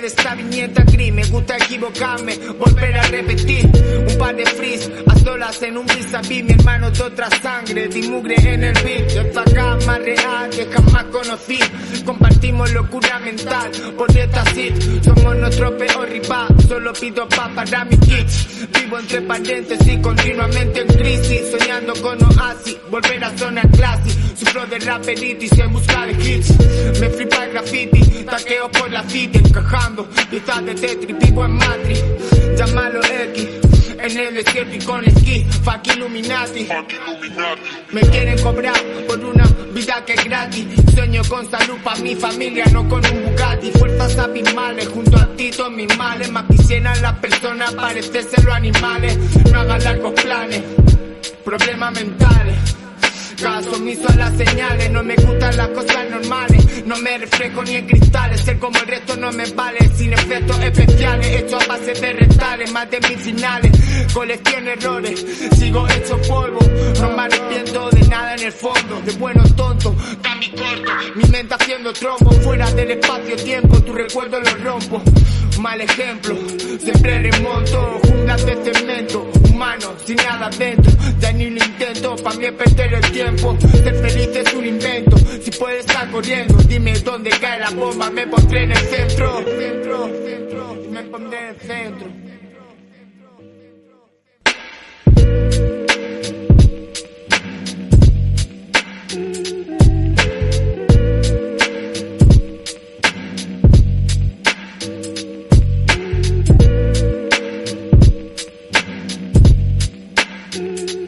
de esta viñeta gris. Me gusta equivocarme, volver a repetir un par de freeze pistolas en un vis a mi hermano de otra sangre, di mugre en el beat, esta acá más real que jamás conocí, compartimos locura mental, por esta sit, somos nuestro peor rival, solo pido pa' para mis kits, vivo entre paréntesis, continuamente en crisis, soñando con oasis, volver a zona clase, sufro de raperitis en busca de hits, me flipa el graffiti, taqueo por la city, encajando, pistas de Tetris, vivo en Matrix, llámalo desierto con esquí, fuck Illuminati. Me quieren cobrar por una vida que es gratis. Sueño con salud para mi familia, no con un Bugatti. Fuerzas abismales, junto a ti todos mis males. Más quisieran las personas parecerse los animales. No hagan largos planes, problemas mentales. Caso omiso a las señales, no me gustan las cosas no me reflejo ni en cristales, ser como el resto no me vale, sin efectos especiales, hecho a base de restales, más de mil finales, colecciono errores, sigo hecho polvo, no me arrepiento de nada en el fondo, de buenos tontos, cambio corto, mi mente haciendo trombo, fuera del espacio-tiempo, tu recuerdo lo rompo, mal ejemplo, siempre remonto, junglas de cemento, sin nada dentro, ya ni lo intento, pa' mí perder el tiempo, ser feliz es un invento, si puedes estar corriendo, dime dónde cae la bomba, me pondré en el centro, centro, centro, me pondré en el centro. Mm-hmm.